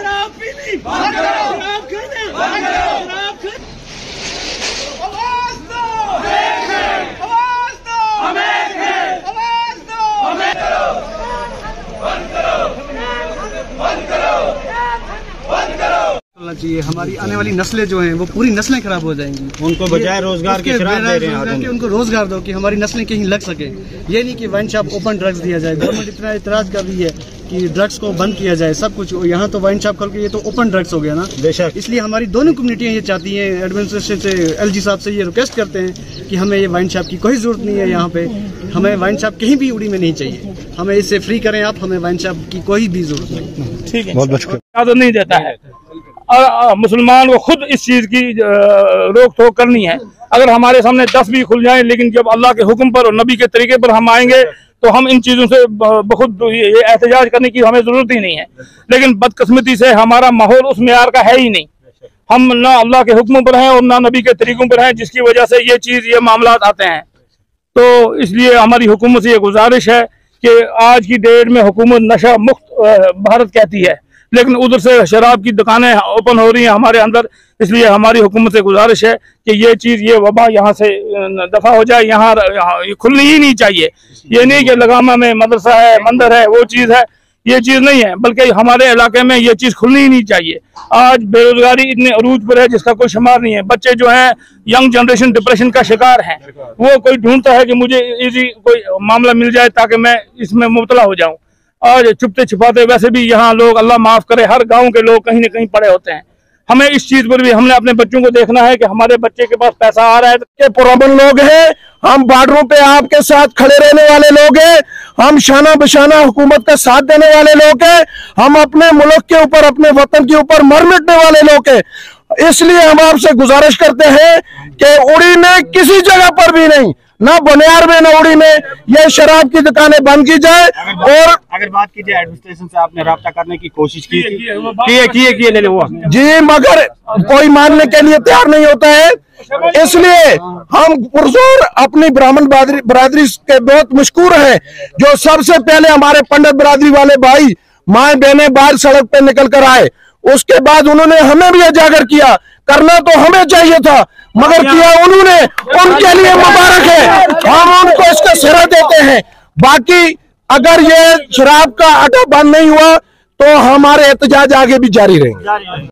शराब पीनी शराब खाना शराब खाना आवाज़ दो आवाज़ दो आवाज़ दो करना चाहिए। हमारी आने वाली नस्लें जो हैं वो पूरी नस्लें खराब हो जाएँगी। उनको बजाय रोज़गार की उसके शराब दे रहे हैं रोज़गार के उनको रोज़गार दो कि हमारी नस्लें कहीं लग सके। ये नहीं कि वाइन शॉप ओपन ड्रग्स दिया जाए। गवर्नमेंट इतना इतराज कर रही है कि ड्रग्स को बंद किया जाए सब कुछ। यहाँ तो वाइन शॉप खोल के ये तो ओपन ड्रग्स हो गया ना। बेशक। इसलिए हमारी दोनों कम्युनिटियाँ ये चाहती हैं एडमिनिस्ट्रेशन से एलजी साहब से ये रिक्वेस्ट करते हैं कि हमें ये वाइन शॉप की कोई ज़रूरत नहीं है यहाँ पे। हमें वाइन शॉप कहीं भी उड़ी में नहीं चाहिए। हमें इससे फ्री करें आप हमें वाइन शॉप की कोई भी ज़रूरत नहीं। ठीक है। बहुत बहुत शुक्रिया। नहीं देता है। मुसलमान को खुद इस चीज़ की रोक टोक करनी है। अगर हमारे सामने दस भी खुल जाएँ, लेकिन जब अल्लाह के हुक्म पर और नबी के तरीके पर हम आएँगे तो हम इन चीज़ों से बहुत ये एहतजाज करने की हमें ज़रूरत ही नहीं है। लेकिन बदकस्मती से हमारा माहौल उस मैार का है ही नहीं। हम ना अल्लाह के हुक्म पर हैं और ना नबी के तरीकों पर हैं, जिसकी वजह से ये चीज़, ये मामला आते हैं। तो इसलिए हमारी हुकूमत से ये गुजारिश है कि आज की डेट में हुकूमत नशा मुक्त भारत कहती है। लेकिन उधर से शराब की दुकानें ओपन हो रही हैं हमारे अंदर। इसलिए हमारी हुकूमत से गुजारिश है कि ये चीज़, ये वबा यहाँ से दफ़ा हो जाए। यहाँ खुलनी ही नहीं चाहिए। ये नहीं कि लगामा में मदरसा है, मंदिर है, वो चीज़ है। ये चीज़ नहीं है, बल्कि हमारे इलाके में ये चीज़ खुलनी ही नहीं चाहिए। आज बेरोजगारी इतने अरूज पर है जिसका कोई शुमार नहीं है। बच्चे जो हैं, यंग जनरेशन डिप्रेशन का शिकार हैं। वो कोई ढूंढता है कि मुझे इजी कोई मामला मिल जाए ताकि मैं इसमें मुबतला हो जाऊँ। आज छुपते छिपाते वैसे भी यहाँ लोग अल्लाह माफ़ करे, हर गाँव के लोग कहीं ना कहीं पड़े होते हैं। हमें इस चीज़ पर भी, हमने अपने बच्चों को देखना है कि हमारे बच्चे के पास पैसा आ रहा है के पुरमन लोग हैं। हम बॉर्डरों पे आपके साथ खड़े रहने वाले लोग हैं। हम शाना बशाना हुकूमत का साथ देने वाले लोग हैं। हम अपने मुल्क के ऊपर, अपने वतन के ऊपर मर मिटने वाले लोग हैं। इसलिए हम आपसे गुजारिश करते हैं कि उड़ी में किसी जगह पर भी नहीं, ना बुनियार में, ना उड़ी में। ये शराब की दुकानें बंद की जाए और अगर बात की जाए एडमिनिस्ट्रेशन से आपने रब्ता करने की कोशिश की थी। किए किए किए ले वो जी मगर कोई मानने के लिए तैयार नहीं होता है। इसलिए हम पुरजोर अपनी ब्राह्मण बरादरी बरादरी के बहुत मशहूर हैं जो सबसे पहले हमारे पंडित बरादरी वाले भाई माए बहने बाहर सड़क पे निकल कर आए। उसके बाद उन्होंने हमें भी उजागर किया। करना तो हमें चाहिए था मगर किया उन्होंने। उनके लिए मुबारक है। हम उनको इसका सिरा देते हैं। बाकी अगर ये शराब का अड्डा बंद नहीं हुआ तो हमारे एहतजाज आगे भी जारी रहेंगे।